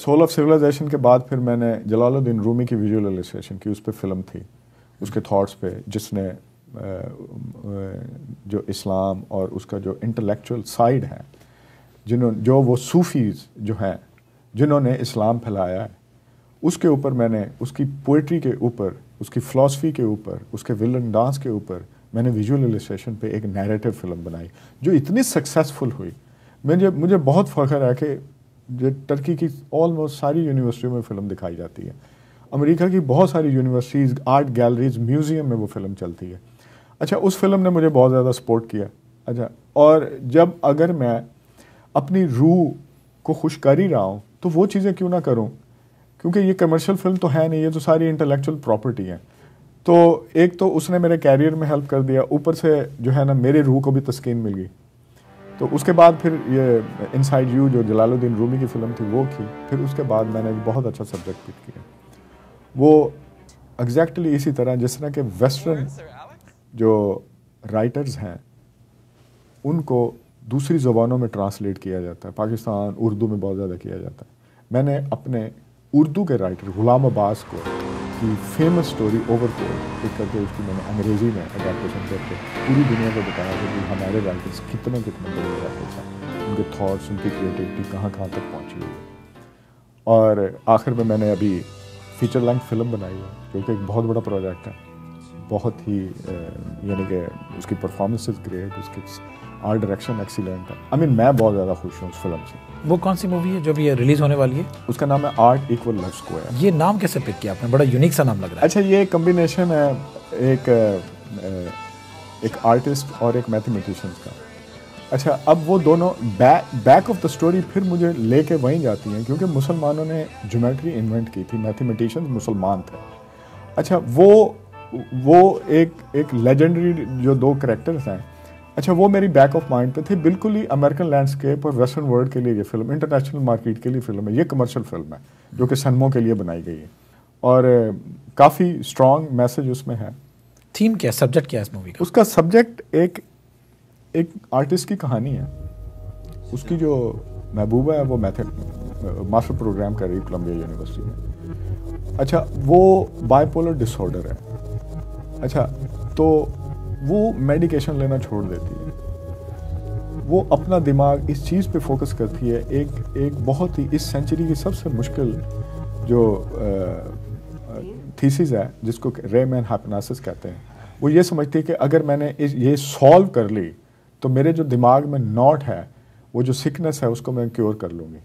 Soul of civilisation کے بعد پھر میں نے جلال الدین رومی کی ویژول کی، اس پہ فلم تھی، اس کے تھاٹس پہ، جس نے جو اسلام اور اس کا جو انٹلیکچوئل سائڈ ہے، جنہوں، جو وہ صوفیز جو ہیں، جنہوں نے اسلام پھیلایا ہے، اس کے اوپر میں نے، اس کی پوئٹری کے اوپر، اس کی فلاسفی کے اوپر، اس کے ولن ڈانس کے اوپر میں نے ویژول پہ ایک نیریٹو فلم بنائی، جو اتنی سکسیزفل ہوئی۔ مجھے مجھے بہت فخر ہے کہ جو ٹرکی کی آلموسٹ ساری یونیورسٹیوں میں فلم دکھائی جاتی ہے۔ امریکہ کی بہت ساری یونیورسٹیز آرٹ گیلریز میوزیم میں وہ فلم چلتی ہے۔ اچھا اس فلم نے مجھے بہت زیادہ سپورٹ کیا۔ اچھا اور جب اگر میں اپنی روح کو خوش کر ہی رہا ہوں، تو وہ چیزیں کیوں نہ کروں؟ کیونکہ یہ کمرشل فلم تو ہے نہیں، یہ تو ساری انٹلیکچوئل پراپرٹی ہیں تو ایک تو اس نے میرے کیریئر میں ہیلپ کر دیا۔ اوپر سے جو ہے نا، میرے روح کو بھی تسکین مل گئی۔ تو اس کے بعد پھر یہ انسائڈ یو جو جلال الدین رومی کی فلم تھی وہ کی، پھر اس کے بعد میں نے بہت اچھا سبجیکٹ پک کیا۔ وہ ایگزیکٹلی اسی طرح جس طرح کہ ویسٹرن جو رائٹرز ہیں، ان کو دوسری زبانوں میں ٹرانسلیٹ کیا جاتا ہے۔ پاکستان، اردو میں بہت زیادہ کیا جاتا ہے۔ میں نے اپنے اردو کے رائٹر غلام عباس کو کی فیمس سٹوری اوور پک کر کے اس کی میں نے انگریزی میں اڈیپٹیشن کر کے پوری دنیا کو بتایا کہ ہمارے رائٹرس کتنے کتنے بڑے رائٹرس ہیں، ان کے تھاٹس ان کی کریٹیوٹی کہاں کہاں تک پہنچی ہوئی۔ ہے اور آخر میں میں نے ابھی فیچر لینتھ فلم بنائی ہے، جو کہ ایک بہت بڑا پروجیکٹ ہے۔ بہت ہی یعنی کہ اس کی پرفارمنسز گریٹ اس کی آرٹ ڈائریکشن ایکسیلنٹ ہے۔ آئی مین میں بہت زیادہ خوش ہوں اس فلم سے۔ وہ کون سی مووی ہے جو بھی ریلیز ہونے والی ہے؟ اس کا نام ہے آرٹ ایکول لو اسکوائر یہ نام کیسے پک کیا آپ نے؟ بڑا یونیک سا نام لگ رہا ہے۔ اچھا یہ کمبینیشن ہے ایک ایک آرٹسٹ اور ایک میتھمیٹیشینس کا۔ اچھا اب وہ دونوں بیک آف دا اسٹوری پھر مجھے لے کے وہیں جاتی ہیں کیونکہ مسلمانوں نے جومیٹری انوینٹ کی تھی میتھمیٹیشینس مسلمان تھے۔ اچھا وہ وہ ایک ایک لیجنڈری جو دو کریکٹرس ہیں اچھا وہ میری بیک آف مائنڈ پہ تھی بالکل ہی امریکن لینڈسکیپ اور ویسٹرن ورلڈ کے لیے یہ فلم انٹرنیشنل مارکیٹ کے لیے فلم ہے یہ کمرشل فلم ہے جو کہ سنموں کے لیے بنائی گئی ہے۔ اور کافی اسٹرانگ میسج اس میں ہے۔ تھیم کیا سبجیکٹ کیا ہے اس مووی کا؟ اس کا سبجیکٹ ایک ایک آرٹسٹ کی کہانی ہے۔ اس کی جو محبوبہ ہے وہ میتھڈ ماسٹر پروگرام کر رہی ہے کولمبیا یونیورسٹی میں۔ اچھا وہ بائی پولر ڈس آڈر ہے۔ اچھا تو وہ میڈیکیشن لینا چھوڑ دیتی ہے۔ وہ اپنا دماغ اس چیز پہ فوکس کرتی ہے ایک ایک بہت ہی اس سینچری کی سب سے مشکل جو تھیسز ہے جس کو رے مین ہیپناسس کہتے ہیں۔ وہ یہ سمجھتی ہے کہ اگر میں نے یہ سالو کر لی تو میرے جو دماغ میں ناٹ ہے وہ جو سکنس ہے اس کو میں کیور کر لوں گی۔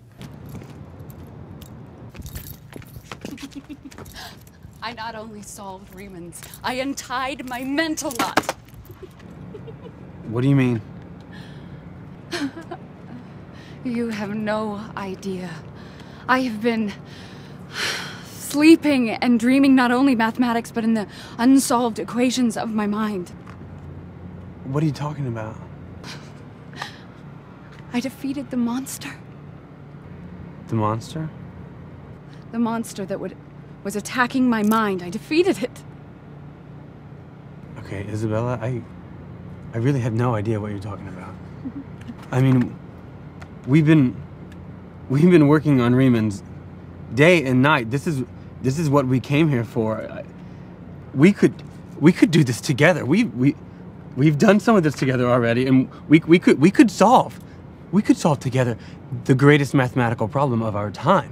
I not only solved Rieman's, I untied my mental knot. What do you mean? you have no idea. I have been sleeping and dreaming not only mathematics, but in the unsolved equations of my mind. What are you talking about? I defeated the monster. The monster? The monster that would, was attacking my mind. I defeated it. Okay, Isabella, I I really have no idea what you're talking about. I mean, we've been we've been working on Riemann's day and night. This is this is what we came here for. We could we could do this together. We we we've done some of this together already, and we we could we could solve we could solve together the greatest mathematical problem of our time.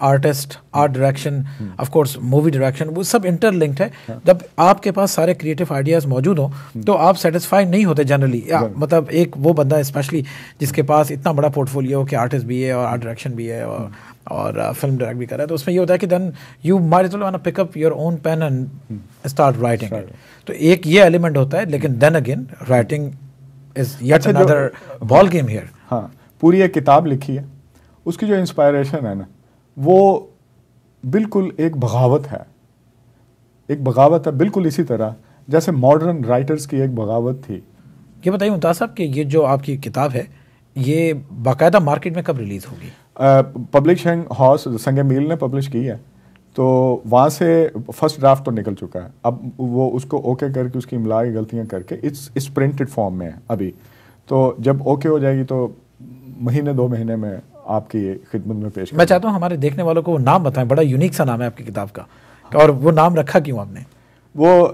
artist art direction of course movie direction وہ سب inter linked ہے جب آپ کے پاس سارے creative ideas موجود ہوں تو آپ سیٹسفائی نہیں ہوتے جنرلی مطلب ایک وہ بندہ اسپیشلی جس کے پاس اتنا بڑا پورٹ فولیو کہ آرٹسٹ بھی ہے اور آرٹ ڈائریکشن بھی ہے اور اور فلم ڈائریکٹ بھی کر رہا ہے تو اس میں یہ ہوتا ہے کہ then you might pick up your own pen and start writing تو ایک یہ ایلیمنٹ ہوتا ہے لیکن then again writing ball game here ہاں پوری ایک کتاب لکھی ہے۔ اس کی جو انسپائریشن ہے نا وہ بالکل ایک بغاوت ہے۔ ایک بغاوت ہے بالکل اسی طرح جیسے ماڈرن رائٹرز کی ایک بغاوت تھی۔ یہ بتائیے ممتاز صاحب کہ یہ جو آپ کی کتاب ہے یہ باقاعدہ مارکیٹ میں کب ریلیز ہوگی؟ پبلشنگ ہاؤس سنگ میل نے پبلش کی ہے۔ تو وہاں سے فرسٹ ڈرافٹ تو نکل چکا ہے۔ اب وہ اس کو اوکے کر کے اس کی املا کی غلطیاں کر کے اٹس اس پرنٹڈ فارم میں ہے ابھی۔ تو جب اوکے ہو جائے گی تو مہینے دو مہینے میں آپ کی خدمت میں پیش میں چاہتا ہوں ہمارے دیکھنے والوں کو وہ نام بتائیں بڑا یونیک سا نام ہے آپ کی کتاب کا۔ اور وہ نام رکھا کیوں آپ نے؟ وہ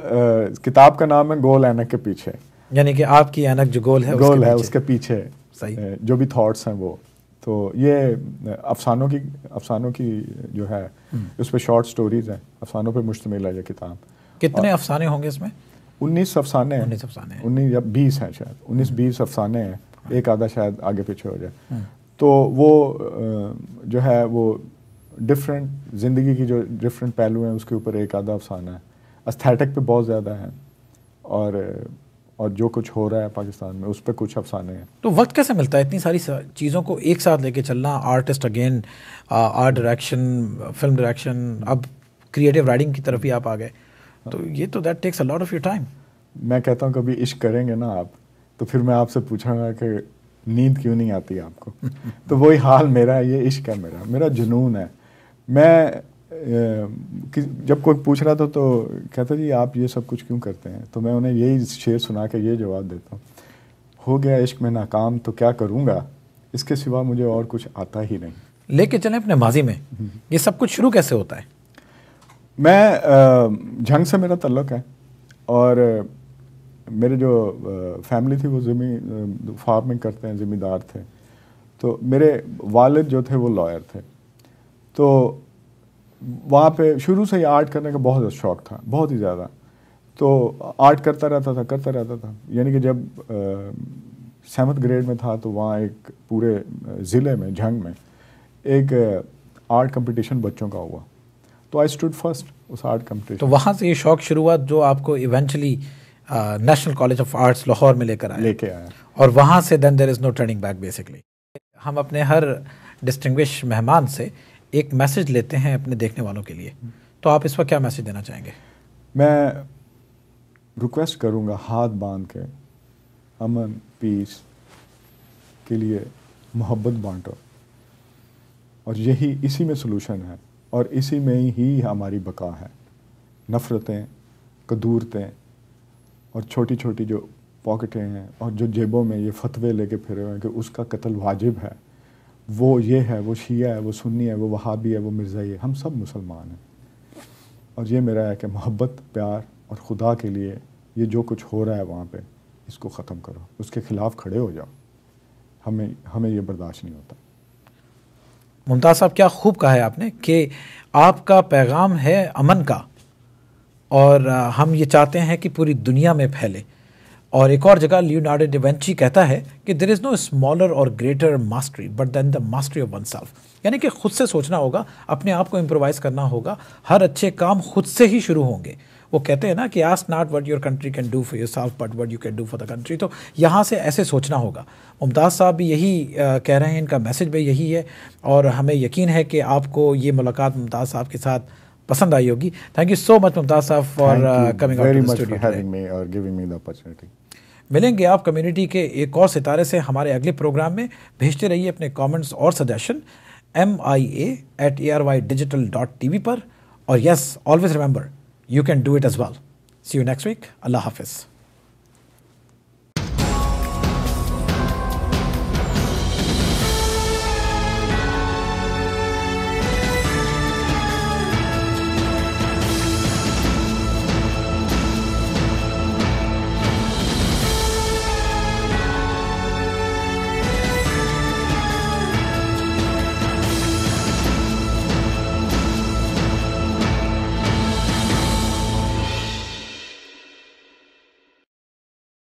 کتاب کا نام ہے گول اینک کے پیچھے۔ یعنی کہ آپ کی اینک جو گول ہے گول ہے اس کے پیچھے جو بھی تھاٹس ہیں وہ۔ تو یہ افسانوں کی افسانوں کی جو ہے اس پہ شارٹ سٹوریز ہیں۔ افسانوں پہ مشتمل ہے یہ کتاب۔ کتنے افسانے ہوں گے اس میں؟ انیس افسانے انیس افسانے انیس یا بیس ہیں شاید۔ انیس بیس افسانے ہیں۔ ایک آدھا شاید آگے پیچھے ہو جائے۔ تو وہ جو ہے وہ ڈفرینٹ زندگی کی جو ڈفرینٹ پہلو ہیں اس کے اوپر ایک آدھا افسانہ ہے۔ استھیٹک پہ بہت زیادہ ہیں۔ اور اور جو کچھ ہو رہا ہے پاکستان میں اس پہ کچھ افسانے ہیں۔ تو وقت کیسے ملتا ہے؟ اتنی ساری چیزوں کو ایک ساتھ لے کے چلنا artist again art direction film direction اب کریٹیو رائٹنگ کی طرف ہی آپ آ گئے تو یہ تو that takes lot of your time میں کہتا ہوں کبھی عشق کریں گے نا آپ تو پھر میں آپ سے پوچھوں گا کہ نیند کیوں نہیں آتی آپ کو؟ تو وہی حال میرا ہے یہ عشق ہے میرا میرا جنون ہے۔ میں جب کوئی پوچھ رہا تھا تو کہتا جی آپ یہ سب کچھ کیوں کرتے ہیں؟ تو میں انہیں یہی شعر سنا کے یہ جواب دیتا ہوں۔ ہو گیا عشق میں ناکام تو کیا کروں گا؟ اس کے سوا مجھے اور کچھ آتا ہی نہیں۔ لے کے چلیں اپنے ماضی میں۔ یہ سب کچھ شروع کیسے ہوتا ہے؟ میں جنگ سے میرا تعلق ہے اور میرے جو فیملی تھی وہ زمین فارمنگ کرتے ہیں ذمہ دار تھے۔ تو میرے والد جو تھے وہ لائر تھے۔ تو وہاں پہ شروع سے ہی آرٹ کرنے کا بہت شوق تھا، بہت ہی زیادہ۔ تو آرٹ کرتا رہتا تھا، کرتا رہتا تھا۔ یعنی کہ جب سیونتھ گریڈ میں تھا تو وہاں ایک پورے ضلع میں، جھنگ میں ایک آرٹ کمپٹیشن بچوں کا ہوا۔ تو آئی اسٹوڈ فرسٹ اس آرٹ کمپٹیشن تو وہاں سے یہ شوق شروع ہوا جو آپ کو eventually national college of arts Lahore میں لے کر آیا لے کے آیا اور وہاں سے then there is no turning back basically ہم اپنے ہر ڈسٹنگوش مہمان سے ایک میسج لیتے ہیں اپنے دیکھنے والوں کے لیے۔ تو آپ اس وقت کیا میسج دینا چاہیں گے؟ میں ریکویسٹ کروں گا ہاتھ باندھ کے امن پیس کے لیے محبت بانٹو۔ اور یہی اسی میں سلوشن ہے۔ اور اسی میں ہی ہماری بقا ہے۔ نفرتیں کدورتیں اور چھوٹی چھوٹی جو پاکٹیں ہیں اور جو جیبوں میں یہ فتوے لے کے پھرے ہوئے ہیں کہ اس کا قتل واجب ہے، وہ یہ ہے، وہ شیعہ ہے، وہ سنی ہے، وہ وہابی ہے، وہ مرزائی ہے ہم سب مسلمان ہیں۔ اور یہ میرا ہے کہ محبت، پیار اور خدا کے لیے یہ جو کچھ ہو رہا ہے وہاں پہ، اس کو ختم کرو۔ اس کے خلاف کھڑے ہو جاؤ۔ ہمیں ہمیں یہ برداشت نہیں ہوتا۔ ممتاز صاحب، کیا خوب کہا ہے آپ نے کہ آپ کا پیغام ہے امن کا۔ اور ہم یہ چاہتے ہیں کہ پوری دنیا میں پھیلے۔ اور ایک اور جگہ لیونارڈو ڈیونچی کہتا ہے کہ there is no smaller or greater mastery but then the mastery of oneself یعنی کہ خود سے سوچنا ہوگا، اپنے آپ کو امپرووائز کرنا ہوگا، ہر اچھے کام خود سے ہی شروع ہوں گے۔ وہ کہتے ہیں نا کہ ask not what your country can do for yourself but what you can do for the country تو یہاں سے ایسے سوچنا ہوگا۔ ممتاز صاحب بھی یہی کہہ رہے ہیں، ان کا میسج بھی یہی ہے۔ اور ہمیں یقین ہے کہ آپ کو یہ ملاقات ممتاز صاحب کے ساتھ پسند آئی ہوگی. تھینک یو سو مچ ممتاز صاحب فار کمنگ ملیں گے آپ کمیونٹی کے ایک اور ستارے سے ہمارے اگلے پروگرام میں. بھیجتے رہیے اپنے کامنٹس اور suggestion M I A at A R Y digital dot T V پر. اور yes always remember you can do it as well see you next week اللہ حافظ.